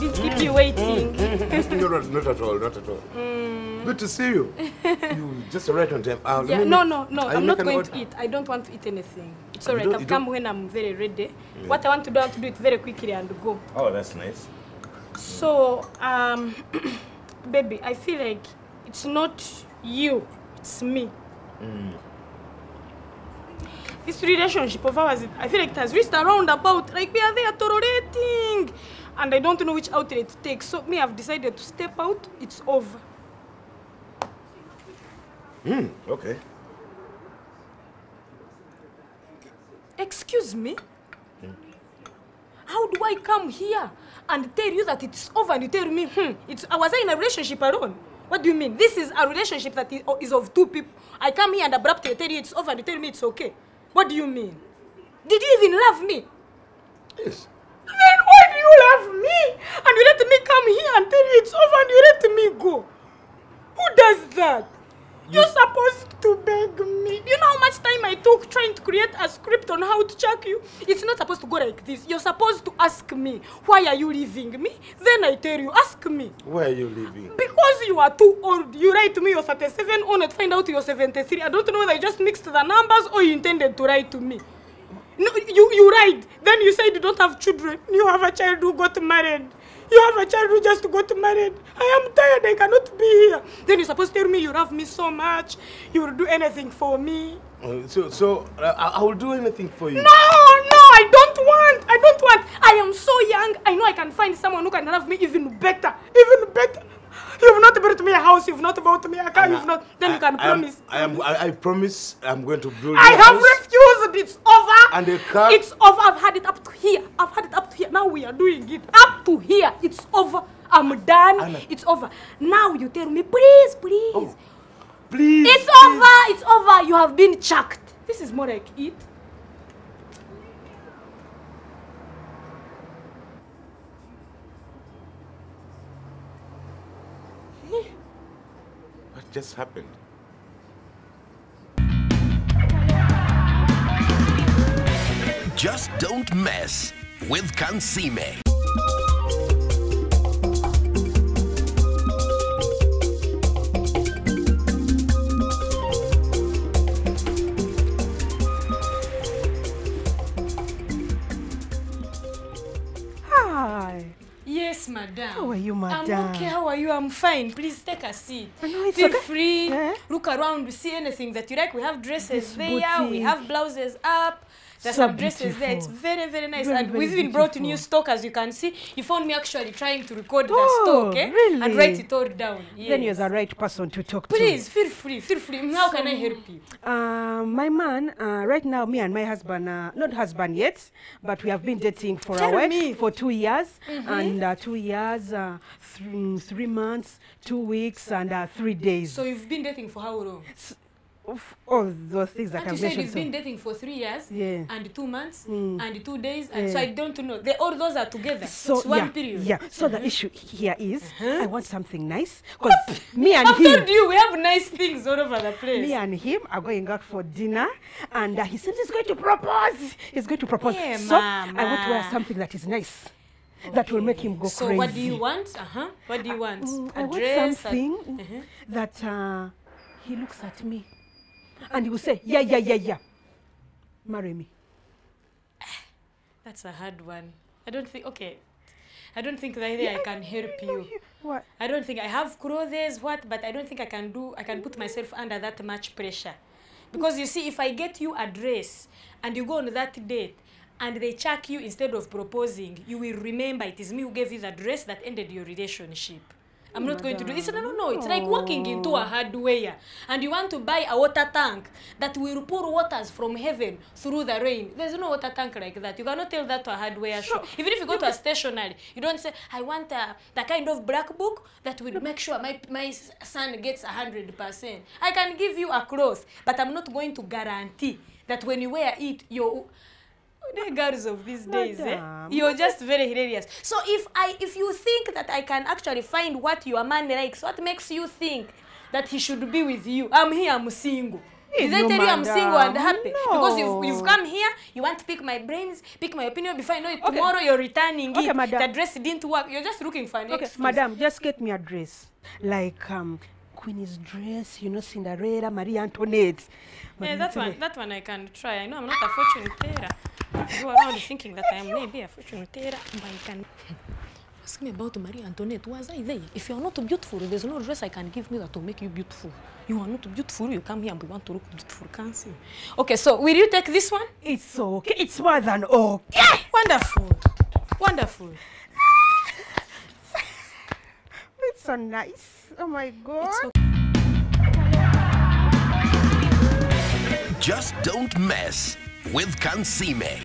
didn't keep you waiting. no, not, not at all, not at all. Mm. Good to see you. you just arrived on time. Uh, Yeah, me no, no, no. I'm not going order? to eat. I don't want to eat anything. It's all right. I've come don't- when I'm very ready. Yeah. What I want to do, I want to do it very quickly and go. Oh, that's nice. So, um, baby, I feel like it's not you, it's me. Mm. This relationship of ours, I feel like it has reached a roundabout. Like we are there tolerating, and I don't know which outlet to take. So me, I've decided to step out. It's over. Hmm, Okay. Excuse me? How do I come here and tell you that it's over and you tell me, hmm, it's, was I in a relationship alone? What do you mean? This is a relationship that is, is of two people. I come here and abruptly tell you it's over and you tell me it's okay. What do you mean? Did you even love me? Yes. Trying to create a script on how to check you? It's not supposed to go like this. You're supposed to ask me, why are you leaving me? Then I tell you, ask me. Why are you leaving? Because you are too old. You write to me you're 37, on it, find out you're 73. I don't know whether you just mixed the numbers or you intended to write to me. No, you, you write. Then you said you don't have children. You have a child who got married. You have a child who just got married. I am tired. I cannot be here. Then you're supposed to tell me you love me so much. You will do anything for me. Uh, so, so uh, I I will do anything for you. No, no, I don't want. I don't want. I am so young. I know I can find someone who can love me even better. Even better. You've not built me a house. You've not bought me a car. You've not. Then you can I, I am- promise. I am. I, I promise. I'm going to build. I you a have house. refused. It's over. And It's over. I've had it up to here. I've had it up to here. Now we are doing it up to here. It's over. I'm done. Anna. It's over. Now you tell me, please, please. Oh, Please. It's please. over. It's over. You have been chucked. This is more like it. What just happened? Just don't mess with Kansiime. Hi. Yes, madam. How are you, I'm okay. How are you? I'm fine. Please take a seat. I know, it's Feel okay. free. Yeah. Look around. We see anything that you like. We have dresses This there. We have blouses up. There's So some dresses there. It's very, very nice. Very, and very we've even brought new stock, as you can see. You found me actually trying to record the Oh, stock, eh? And write it all down. Yes. Then you're the right person to talk to. Please, feel free. Feel free. How can I help you? Uh, my man, uh, right now, me and my husband, uh, not husband yet, but we have been dating for Tell a while, me. for two years, and uh, two years, uh, th- three months, two weeks, and uh, three days. So you've been dating for how long? Of all those things that And you I've said you've so- been dating for three years Yeah. and two months Mm. and two days, and so I don't know. They, all those are together. So it's one yeah, period. yeah. So the issue here is, I want something nice, cause me and I've him. told you we have nice things all over the place. Me and him are going out for dinner, and uh, he said he's going to propose. He's going to propose. Yeah, so I want to wear something that is nice, that will make him go so crazy. what do you want? Uh huh. What do you want? Mm, A I want something that uh, he looks at me, and he will say, "Yeah, yeah, yeah, yeah, marry me." That's a hard one. I don't think. Okay. I don't think that I can help you. What? I don't think I have clothes, what, but I don't think I can do. I can put myself under that much pressure, because you see, if I get you a dress and you go on that date. And they chuck you instead of proposing, you will remember it is me who gave you the dress that ended your relationship. I'm not going to do this. No, no, no. It's like walking into a hardware and you want to buy a water tank that will pour waters from heaven through the rain. There's no water tank like that. You cannot tell that to a hardware shop. Even if you go to a stationery, you don't say, I want uh, the kind of black book that will make sure my, my son gets 100%. I can give you a cloth, but I'm not going to guarantee that when you wear it, you're the girls of these days eh? You're just very hilarious so if i if you think that i can actually find what your man likes what makes you think that he should be with you i'm here i'm single Did I no, tell you I'm single and happy? No. Because you've, you've come here, you want to pick my brains, pick my opinion. Before I know it, Okay. tomorrow you're returning Okay, it. madam. The dress didn't work. You're just looking for an Okay, excuse. madam, just get me a dress. Like um, Queen's dress, you know, Cinderella, Marie Antoinette. Yeah, that Antoinette. one, that one I can try. I know I'm not a fortune teller. You are around thinking that I am maybe a fortune teller, but I can. Ask me about Marie Antoinette. Was I there? If you are not beautiful, there's no dress I can give me that will make you beautiful. You are not beautiful. You come here and we want to look beautiful. Can't see. Okay, so will you take this one? It's okay. It's more than okay. Wonderful, wonderful. It's so nice. Oh my God. It's okay. Just don't mess with Kansiime.